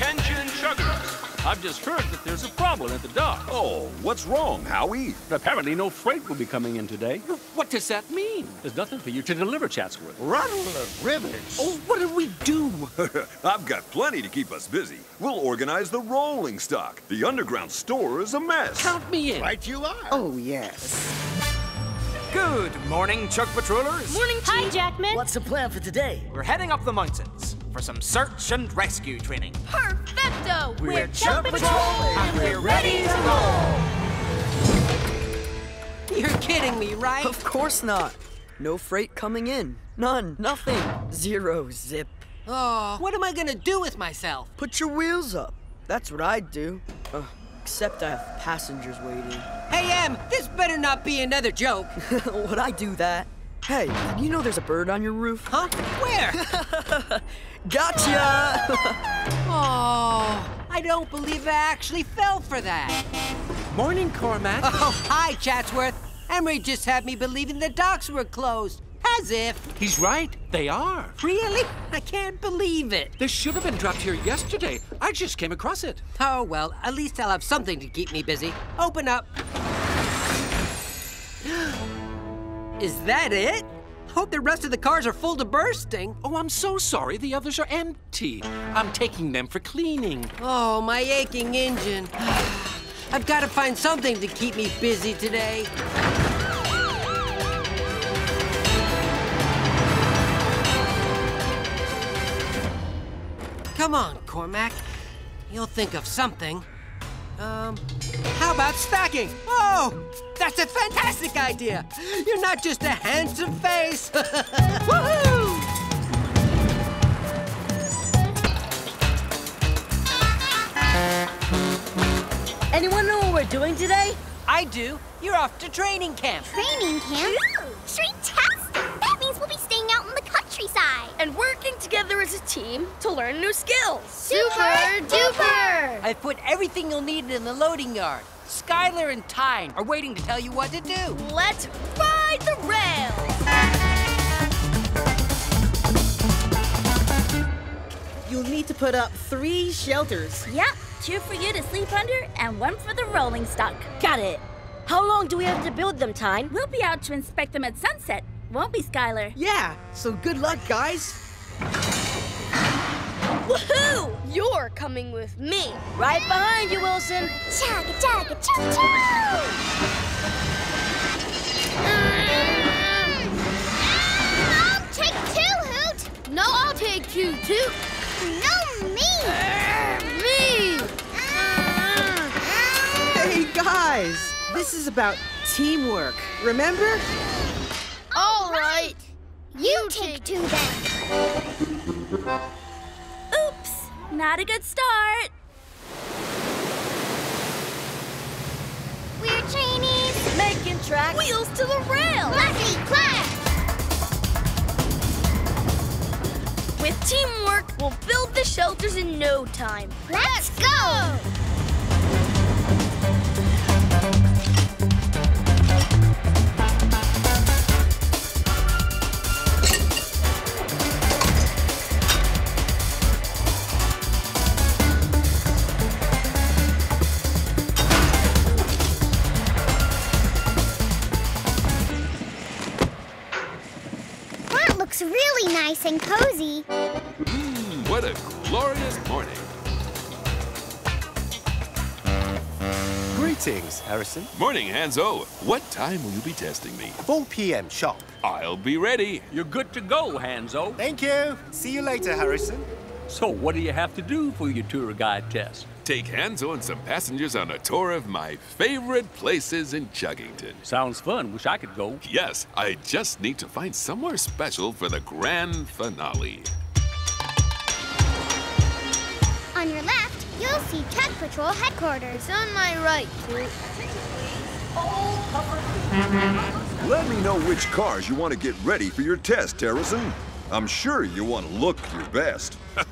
Attention chuggers. I've just heard that there's a problem at the dock. Oh, what's wrong, Howie? Apparently no freight will be coming in today. What does that mean? There's nothing for you to deliver, Chatsworth. Rattle of rivets. Oh, what did we do? I've got plenty to keep us busy. We'll organize the rolling stock. The underground store is a mess. Count me in. Right you are. Oh, yes. Good morning, Chug Patrollers. Morning, Hi, Jackman. What's the plan for today? We're heading up the mountains for some search and rescue training. Perfecto. We're Chug Chug Patrol, and we're ready to roll. You're kidding me, right? Of course not. No freight coming in. None. Nothing. Zero. Zip. Oh, what am I gonna do with myself? Put your wheels up. That's what I'd do. Uh, except I have passengers waiting. Hey, Em, this better not be another joke. Would I do that? Hey, you know there's a bird on your roof? Huh? Where? Gotcha! oh, I don't believe I actually fell for that. Morning, Cormac. Oh, hi, Chatsworth. Emery just had me believing the docks were closed. As if. He's right. They are. Really? I can't believe it. This should have been dropped here yesterday. I just came across it. Oh, well, at least I'll have something to keep me busy. Open up. Is that it? Hope the rest of the cars are full to bursting. Oh, I'm so sorry. The others are empty. I'm taking them for cleaning. Oh, my aching engine. I've got to find something to keep me busy today. Come on, Cormac. You'll think of something. Um, how about stacking? Oh, that's a fantastic idea. You're not just a handsome face. Woohoo! Anyone know what we're doing today? I do. You're off to training camp. Training camp? Street-tastic! Countryside. And working together as a team to learn new skills. Super duper! I've put everything you'll need in the loading yard. Skylar and Tyne are waiting to tell you what to do. Let's ride the rails! You'll need to put up three shelters. Yep, two for you to sleep under and one for the rolling stock. Got it. How long do we have to build them, Tyne? We'll be out to inspect them at sunset, won't we, Skylar? Yeah, so good luck, guys. Woohoo! You're coming with me. Right behind you, Wilson. Chugga chugga choo choo! Ah! I'll take two, Hoot! No, I'll take two, too. No, me! Er, me! Ah, ah. Hey, guys, this is about teamwork, remember? You take two then. Oops, not a good start. We're trainees. Making track. Wheels to the rail. Classy class. With teamwork, we'll build the shelters in no time. Let's go! That nice and cozy. Mmm, what a glorious morning. Greetings, Harrison. Morning, Hanzo. What time will you be testing me? 4 p.m. sharp. I'll be ready. You're good to go, Hanzo. Thank you. See you later, Harrison. So, what do you have to do for your tour guide test? Take Hanzo and some passengers on a tour of my favorite places in Chuggington. Sounds fun. Wish I could go. Yes, I just need to find somewhere special for the grand finale. On your left, you'll see Chug Patrol headquarters. on my right, Let me know which cars you want to get ready for your test, Harrison. I'm sure you want to look your best.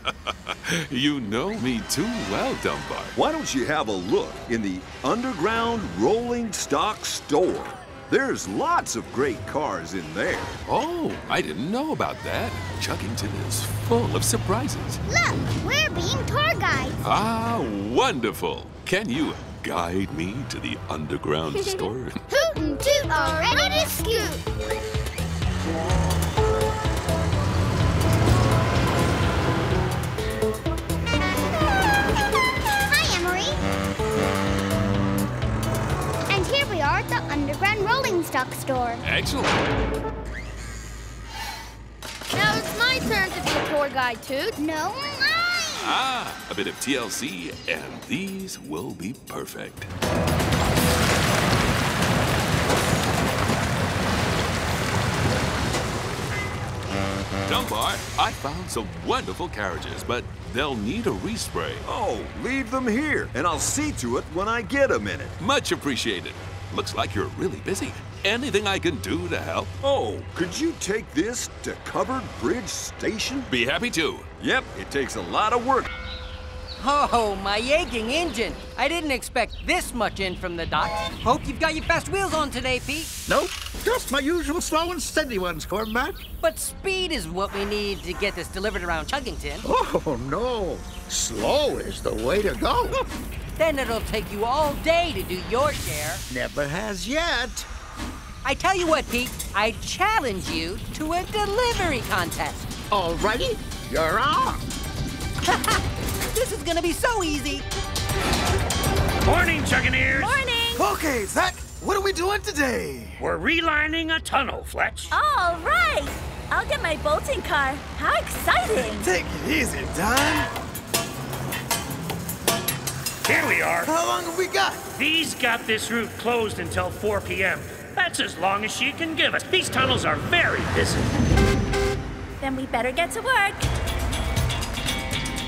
you know me too well, Dunbar. Why don't you have a look in the underground rolling stock store? There's lots of great cars in there. Oh, I didn't know about that. Chuggington is full of surprises. Look, we're being tour guides. Ah, wonderful. Can you guide me to the underground store? Hoot and toot are ready to scoot. Underground rolling stock store. Excellent. Now it's my turn to be a tour guide, Toot. No, mine. Ah, a bit of TLC, and these will be perfect. Dunbar, I found some wonderful carriages, but they'll need a respray. Oh, leave them here, and I'll see to it when I get a minute. Much appreciated. Looks like you're really busy. Anything I can do to help? Oh, could you take this to Covered Bridge Station? Be happy to. Yep, it takes a lot of work. Oh, my aching engine. I didn't expect this much in from the dock. Hope you've got your fast wheels on today, Pete. Nope, just my usual slow and steady ones, Cormac. But speed is what we need to get this delivered around Chuggington. Oh, no. Slow is the way to go. Then it'll take you all day to do your share. Never has yet. I tell you what, Pete, I challenge you to a delivery contest. Alrighty, you're on. this is gonna be so easy. Morning, Chuggineers. Morning. Okay, Zach, what are we doing today? We're relining a tunnel, Fletch. All right. I'll get my bolting car. How exciting. Take it easy, Don. Here we are. How long have we got? These got this route closed until 4 p.m. That's as long as she can give us. These tunnels are very busy. Then we better get to work.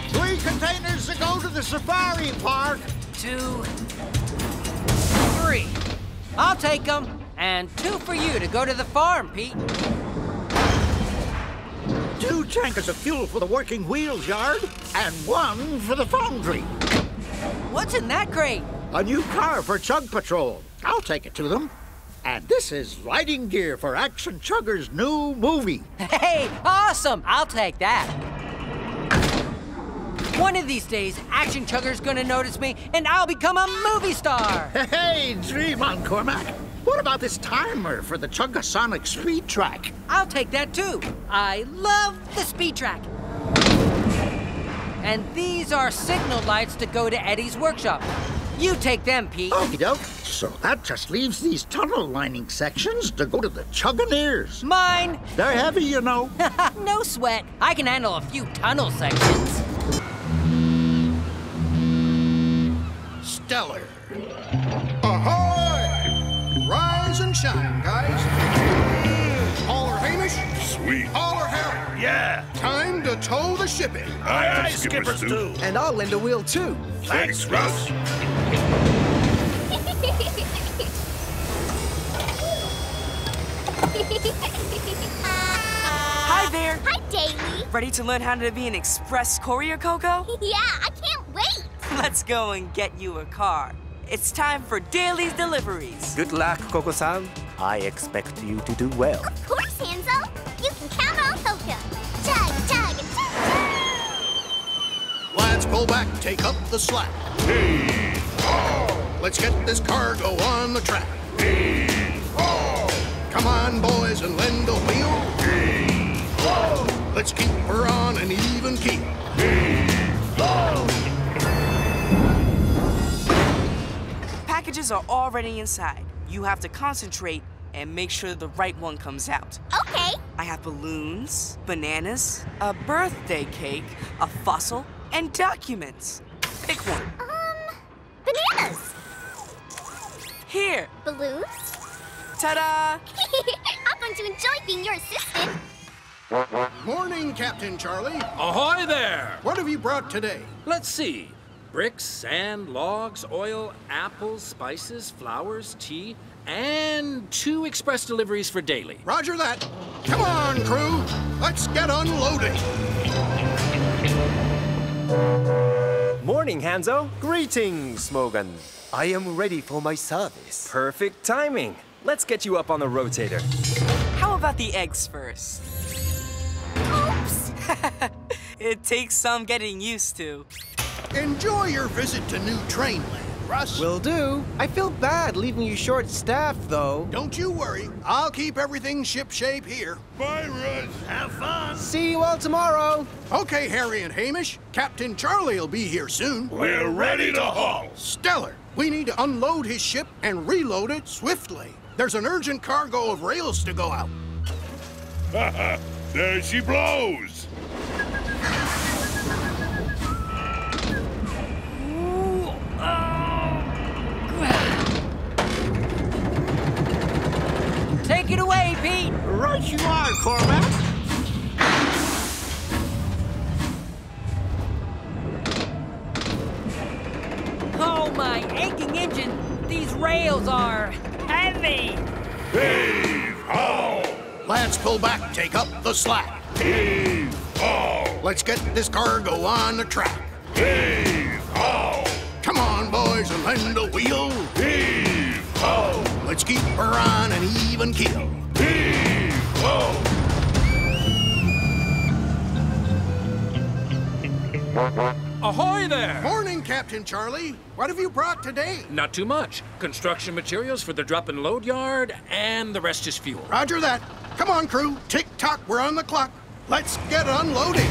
Three containers to go to the safari park. Two, three. I'll take them. And two for you to go to the farm, Pete. Two tankers of fuel for the working wheels yard, and one for the foundry. What's in that crate? A new car for Chug Patrol. I'll take it to them. And this is riding gear for Action Chugger's new movie. Hey, awesome! I'll take that. One of these days, Action Chugger's gonna notice me, and I'll become a movie star. Hey, dream on, Cormac. What about this timer for the Chugasonic Speed Track? I'll take that too. I love the speed track. And these are signal lights to go to Eddie's workshop. You take them, Pete. Okie doke. So that just leaves these tunnel lining sections to go to the Chuggineers. Mine. They're heavy, you know. no sweat. I can handle a few tunnel sections. Stellar. Ahoy! Rise and shine, guys. Holler Hamish. Sweet. Holler Harry. Yeah. Time to tow the shipping. in. Aye, aye, Skipper Stu. And I'll lend a wheel too. Thanks, Russ. Hi there. Hi, Daly. Ready to learn how to be an express courier, Koko? Yeah, I can't wait. Let's go and get you a car. It's time for Daly's deliveries. Good luck, Koko-san. I expect you to do well. Of course, Hanzo. Lads, pull back. Take up the slack. Hey. Let's get this cargo on the track. Come on, boys, and lend a wheel. Let's keep her on an even keel. Packages are already inside. You have to concentrate and make sure the right one comes out. Okay. I have balloons, bananas, a birthday cake, a fossil, and documents. Pick one. Um, bananas. Here. Balloons. Ta-da! I'm going to enjoy being your assistant. Morning, Captain Charlie. Ahoy there! What have you brought today? Let's see. Bricks, sand, logs, oil, apples, spices, flowers, tea, and two express deliveries for Daly. Roger that. Come on, crew. Let's get unloading. Morning, Hanzo. Greetings, Smogan. I am ready for my service. Perfect timing. Let's get you up on the rotator. How about the eggs first? Oops. it takes some getting used to. Enjoy your visit to New Trainland, Russ. Will do. I feel bad leaving you short-staffed, though. Don't you worry. I'll keep everything shipshape here. Bye, Russ. Have fun. See you all tomorrow. Okay, Harry and Hamish. Captain Charlie will be here soon. We're ready to haul. Stellar. We need to unload his ship and reload it swiftly. There's an urgent cargo of rails to go out. there she blows. Pete. Right you are, Cormac. Oh, my aching engine. These rails are heavy. Heave ho! Lads, pull back. Take up the slack. Heave ho! Let's get this cargo on the track. Heave ho! Come on, boys, and lend a wheel. Heave ho! Let's keep her on an even keel. Ahoy there! Morning, Captain Charlie. What have you brought today? Not too much. Construction materials for the drop and load yard, and the rest is fuel. Roger that. Come on, crew. Tick tock, we're on the clock. Let's get unloading.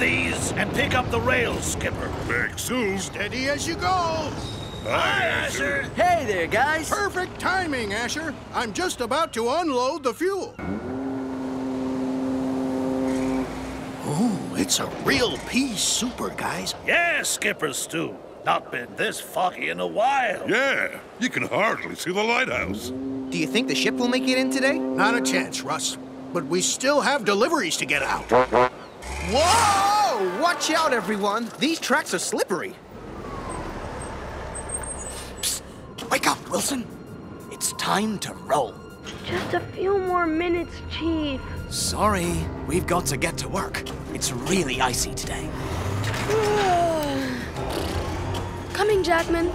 These and pick up the rails, Skipper. Back soon. Steady as you go. Hi, Asher. Hey there, guys. Perfect timing, Asher. I'm just about to unload the fuel. Ooh, it's a real pea super, guys. Yeah, Skipper Stu. Not been this foggy in a while. Yeah, you can hardly see the lighthouse. Do you think the ship will make it in today? Not a chance, Russ. But we still have deliveries to get out. Whoa! Watch out, everyone. These tracks are slippery. Wake up, Wilson. It's time to roll. Just a few more minutes, Chief. Sorry, we've got to get to work. It's really icy today. Coming, Jackman.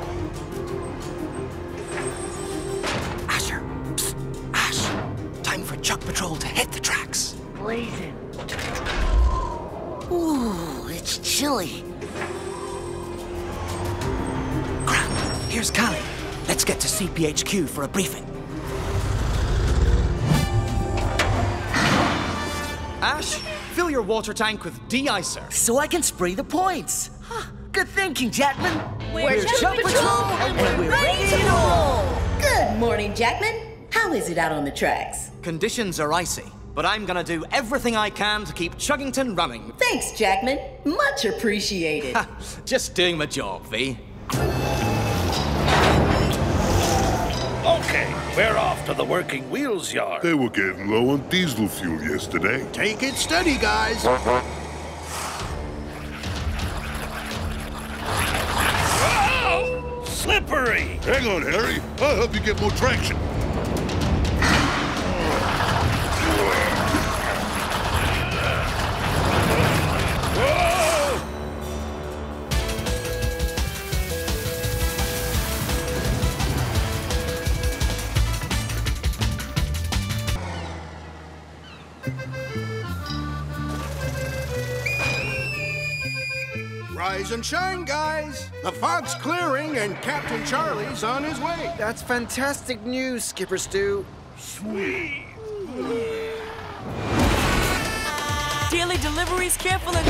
Asher, psst, Ash, time for Chug Patrol to hit the tracks. Blazing. Ooh, it's chilly. Crap, here's Callie. Let's get to CPHQ for a briefing. Ash, fill your water tank with de-icer. So I can spray the points. Huh, Good thinking, Jackman. We're Chug Patrol, and we're ready to roll. Good morning, Jackman. How is it out on the tracks? Conditions are icy, but I'm gonna do everything I can to keep Chuggington running. Thanks, Jackman. Much appreciated. Just doing my job, Vee. Okay, we're off to the working wheels yard. They were getting low on diesel fuel yesterday. Take it steady, guys. Whoa! Slippery! Hang on, Harry. I'll help you get more traction. Rise and shine, guys. The fog's clearing and Captain Charlie's on his way. That's fantastic news, Skipper Stu. Sweet. Daily deliveries, careful and.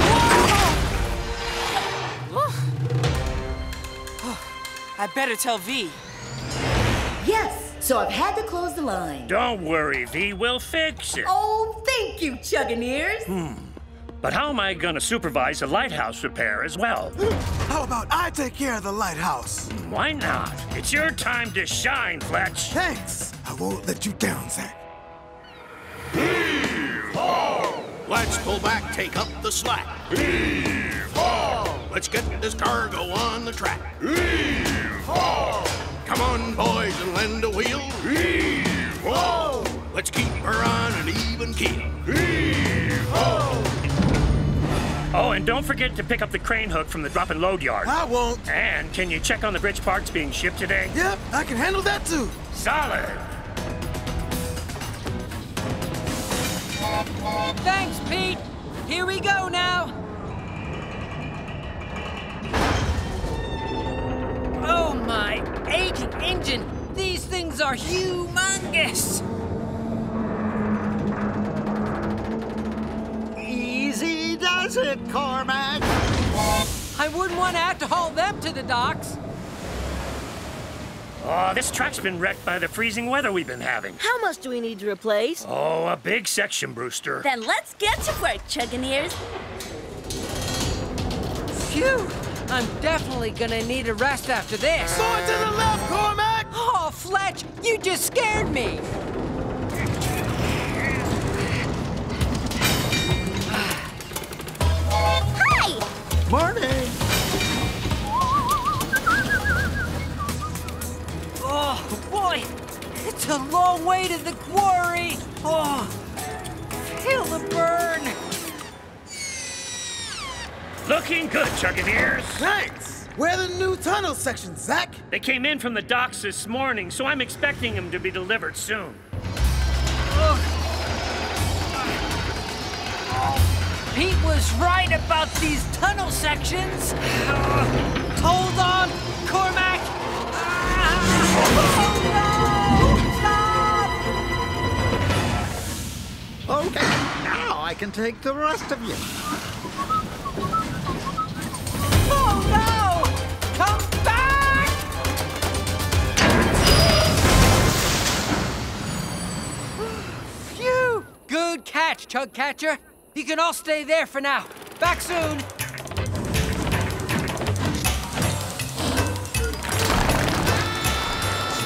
Whoa! I better tell Vee. yes, so I've had to close the line. Don't worry, Vee. We'll fix it. Oh, thank you, Chuggineers. Hmm. But how am I gonna supervise the lighthouse repair as well? How about I take care of the lighthouse? Hmm, why not? It's your time to shine, Fletch. Thanks. I won't let you down, Zach. Let's pull back, take up the slack. Let's get this cargo on the track. Come on, boys, and lend a wheel. Let's keep her on an even keel. And don't forget to pick up the crane hook from the drop and load yard. I won't. And can you check on the bridge parts being shipped today? Yep, I can handle that too. Solid. Thanks, Pete. Here we go now. Oh my aging engine! These things are humongous! Easy it, Cormac. I wouldn't want to have to haul them to the docks. Oh, this track's been wrecked by the freezing weather we've been having. How much do we need to replace? Oh, a big section, Brewster. Then let's get to work, Chuggineers. Phew! I'm definitely gonna need a rest after this. Going to the left, Cormac! Oh, Fletch, you just scared me! Morning. Oh, boy! It's a long way to the quarry! Oh, feel the burn! Looking good, Chuggineers. Thanks. Where are the new tunnel sections, Zach? They came in from the docks this morning, so I'm expecting them to be delivered soon. Pete was right about these tunnel sections. Uh, hold on, Cormac! Oh no! Stop! Okay, now I can take the rest of you. Oh no! Come back! Phew! Good catch, Chug Catcher. You can all stay there for now. Back soon.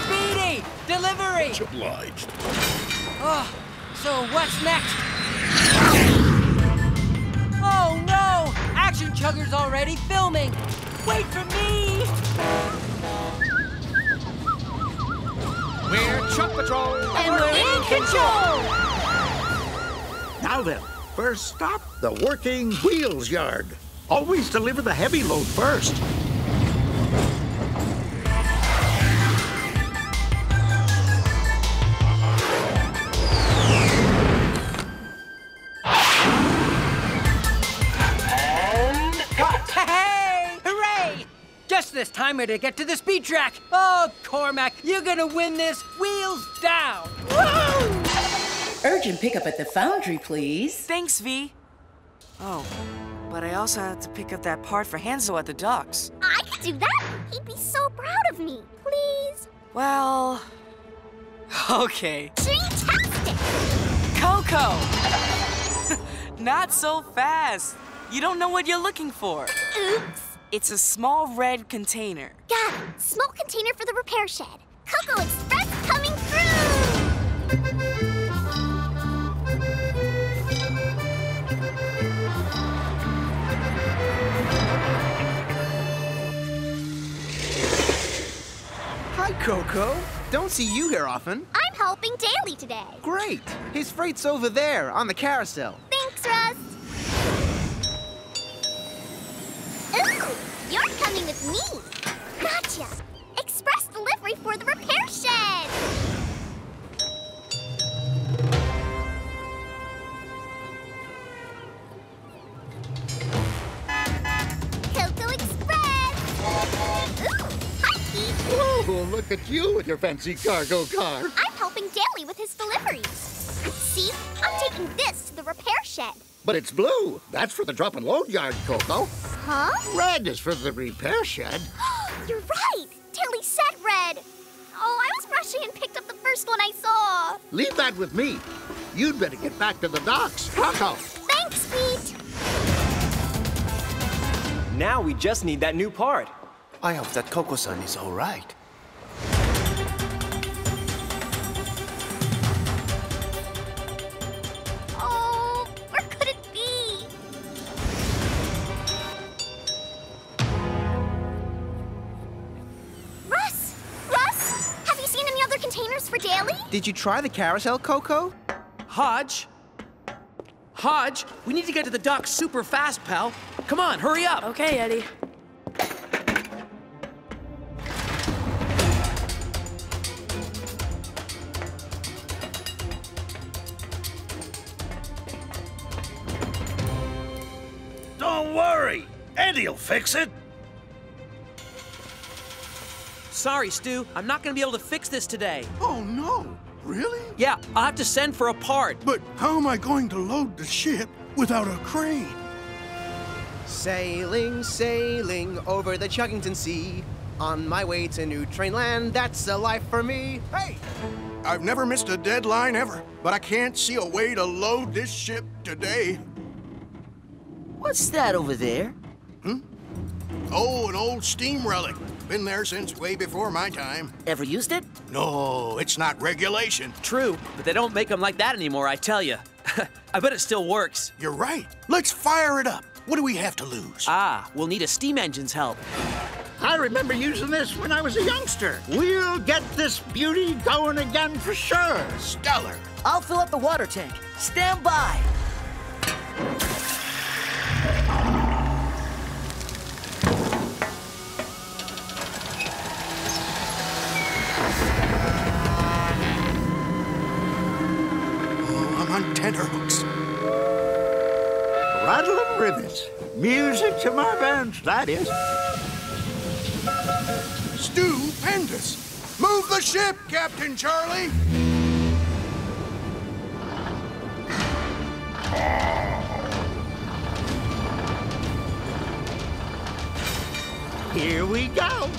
Speedy! Delivery! Much obliged. Oh, so what's next? Oh no! Action Chugger's already filming! Wait for me! We're Chug Patrol. And we're in control! Now then, first stop, the working wheels yard. Always deliver the heavy load first. Hey! Hooray! Just this time we're to get to the speed track. Oh, Cormac, you're gonna win this wheels down. Woo! Urgent pickup at the foundry, please. Thanks, Vee. Oh, but I also have to pick up that part for Hanzo at the docks. I could do that. He'd be so proud of me. Please. Well, okay. Fantastic. Koko! Not so fast. You don't know what you're looking for. Oops. It's a small red container. Got it. Small container for the repair shed. Koko Express coming through. Koko. Don't see you here often. I'm helping Daly today. Great. His freight's over there on the carousel. Thanks, Russ. Ooh, you're coming with me. Gotcha. Express delivery for the repair shed. Look at you with your fancy cargo car. I'm helping Daly with his deliveries. See, I'm taking this to the repair shed. But it's blue. That's for the drop and load yard, Koko. Huh? Red is for the repair shed. You're right. Daly said red. Oh, I was rushing and picked up the first one I saw. Leave that with me. You'd better get back to the docks. Koko. Thanks, Pete. Now we just need that new part. I hope that Koko-san is all right. For Daly? Did you try the carousel, Koko? Hodge? Hodge, we need to get to the dock super fast, pal. Come on, hurry up. Okay, Eddie. Don't worry. Eddie'll fix it. Sorry, Stu. I'm not gonna be able to fix this today. Oh, no. Really? Yeah, I'll have to send for a part. But how am I going to load the ship without a crane? Sailing, sailing over the Chuggington Sea. On my way to New Trainland, that's a life for me. Hey! I've never missed a deadline ever, but I can't see a way to load this ship today. What's that over there? Hmm? Oh, an old steam relic. Been there since way before my time. Ever used it? No, it's not regulation. True, but they don't make them like that anymore, I tell you. I bet it still works. You're right. Let's fire it up. What do we have to lose? Ah, we'll need a steam engine's help. I remember using this when I was a youngster. We'll get this beauty going again for sure. Stellar. I'll fill up the water tank. Stand by. Rattling rivets. Music to my bands, that is. Stupendous. Move the ship, Captain Charlie. Here we go.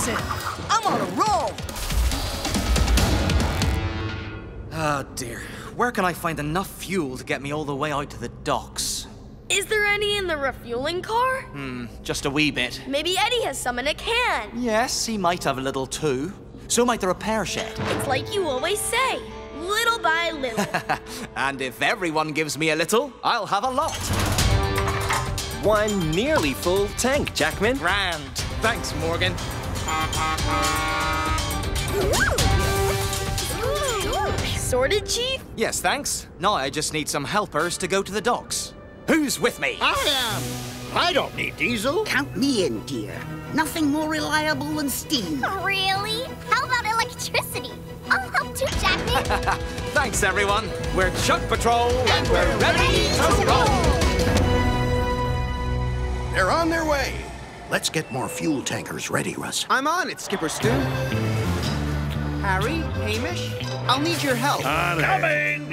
Blazing! I'm on a roll! Oh dear. Where can I find enough fuel to get me all the way out to the docks? Is there any in the refueling car? Hmm, just a wee bit. Maybe Eddie has some in a can. Yes, he might have a little too. So might the repair shed. It's like you always say, little by little. and if everyone gives me a little, I'll have a lot. One nearly full tank, Jackman. Grand. Thanks, Morgan. Sorted, Chief? Yes, thanks. Now I just need some helpers to go to the docks. Who's with me? I am. I don't need diesel. Count me in, dear. Nothing more reliable than steam. Really? How about electricity? I'll help too, Jackman. Thanks, everyone. We're Chug Patrol, and we're ready to roll. They're on their way. Let's get more fuel tankers ready, Russ. I'm on it, Skipper Stu. Harry, Hamish, I'll need your help. Coming!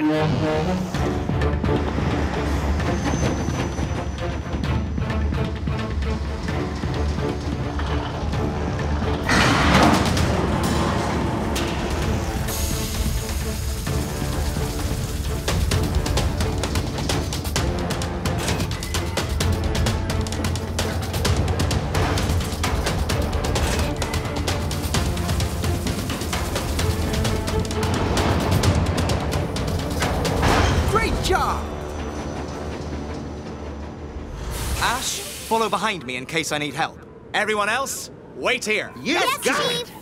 Ash, behind me in case I need help. Everyone else, wait here. Yes, got Chief.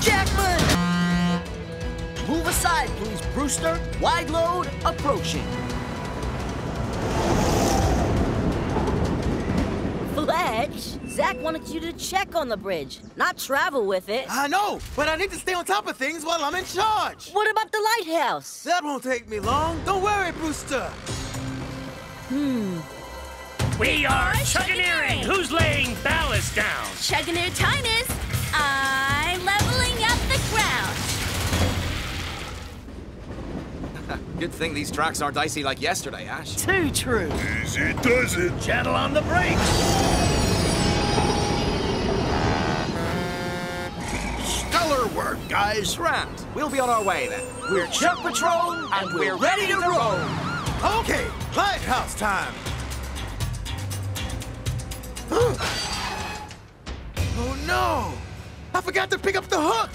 Jackman! Move aside, please, Brewster. Wide load approaching. Fletch, Zach wanted you to check on the bridge, not travel with it. I know, but I need to stay on top of things while I'm in charge. What about the lighthouse? That won't take me long. Don't worry, Brewster. Hmm. We are Chuggineering. Who's laying ballast down? Chuggineer Tinus, I'm leveling up the ground. Good thing these tracks aren't icy like yesterday, Ash. Too true. Easy does it. Gentle on the brakes. Stellar guys. Grand. We'll be on our way then. We're Chug Patrol, and we're ready to roll. Okay, lighthouse time. Oh no! I forgot to pick up the hook!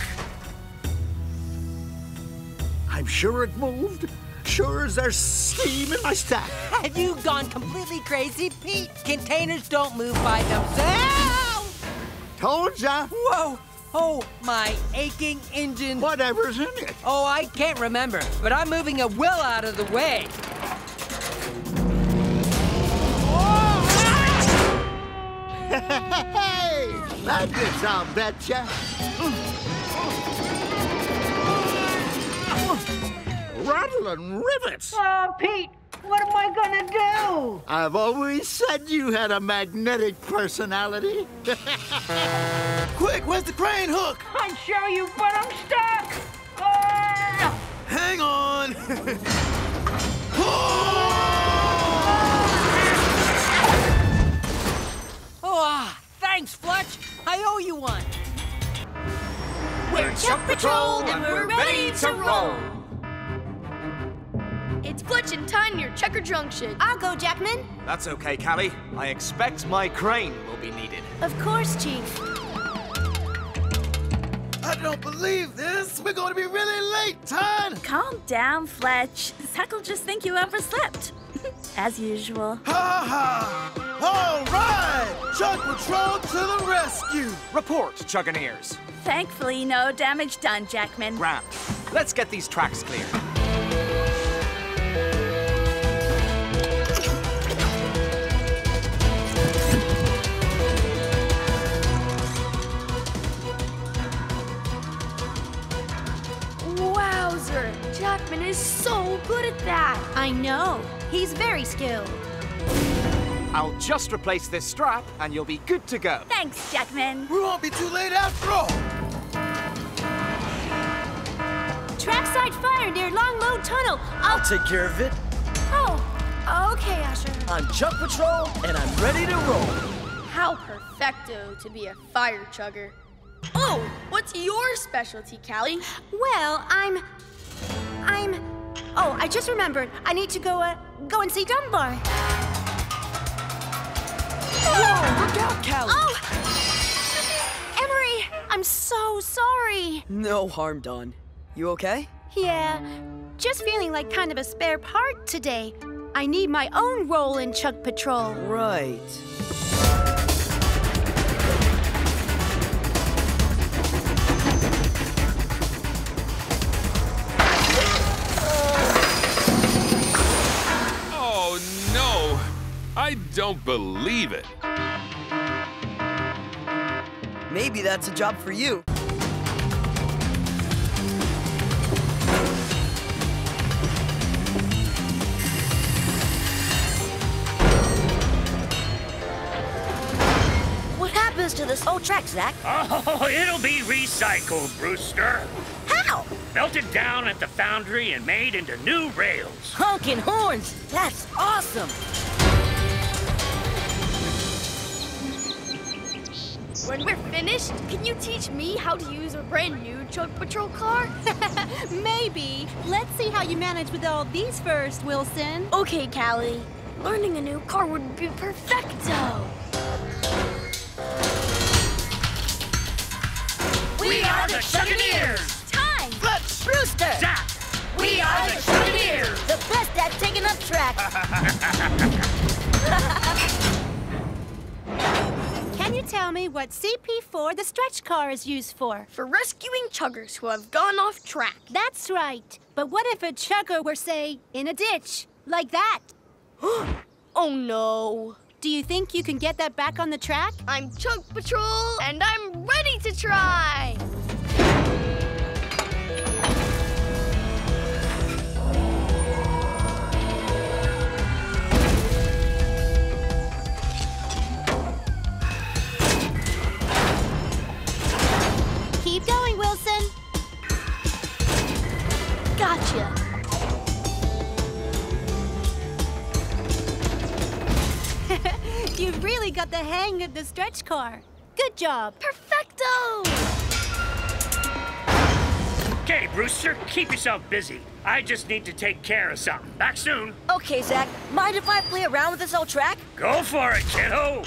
I'm sure it moved. Sure as there's steam in my stack. Have you gone completely crazy, Pete? Containers don't move by themselves! Told ya. Whoa! Oh, my aching engine. Whatever's in it. Oh, I can't remember, but I'm moving a will out of the way. Hey, magnets, I'll betcha. Rattling rivets. Oh, Pete, what am I gonna do? I've always said you had a magnetic personality. Quick, where's the crane hook? I'd show you, but I'm stuck. Ah! Hang on. Oh, ah, thanks, Fletch. I owe you one. We're Chug Patrol and we're ready to roll. It's Fletch and Tyne near Checker Junction. I'll go, Jackman. That's okay, Callie. I expect my crane will be needed. Of course, Chief. I don't believe this. We're going to be really late, Ton. Calm down, Fletch. Zach will just think you overslept. As usual. Ha ha! All right! Chug Patrol to the rescue! Report, Chuggineers. Thankfully, no damage done, Jackman. Grand. Let's get these tracks clear. Jackman is so good at that. I know. He's very skilled. I'll just replace this strap, and you'll be good to go. Thanks, Jackman. We won't be too late after all. Trackside fire near Long Low Tunnel. I'll... I'll take care of it. Oh, okay, Asher. I'm Chug Patrol, and I'm ready to roll. How perfecto to be a fire chugger. Oh, what's your specialty, Callie? Well, I'm... I'm... Oh, I just remembered. I need to go, uh, go and see Dunbar. Whoa, look out, Callie! Oh! Emery, I'm so sorry. No harm done. You okay? Yeah, just feeling like kind of a spare part today. I need my own role in Chug Patrol. Right. Don't believe it. Maybe that's a job for you. What happens to this old track, Zach? Oh, it'll be recycled, Brewster. How? Melted down at the foundry and made into new rails. Honking horns! That's awesome! When we're finished, can you teach me how to use a brand new Chug Patrol car? Maybe. Let's see how you manage with all these first, Wilson. Okay, Callie. Learning a new car would be perfecto. We are the Chuggineers! Tyne! Fletch! Brewster! Zach! We are the Chuggineers! The best at taking up track! Can you tell me what CP4 the stretch car is used for? For rescuing chuggers who have gone off track. That's right. But what if a chugger were, say, in a ditch? Like that? oh no. Do you think you can get that back on the track? I'm Chug Patrol, and I'm ready to try! Really got the hang of the stretch car. Good job. Perfecto! Okay, Brewster, keep yourself busy. I just need to take care of something. Back soon. Okay, Zach. Mind if I play around with this old track? Go for it, kiddo!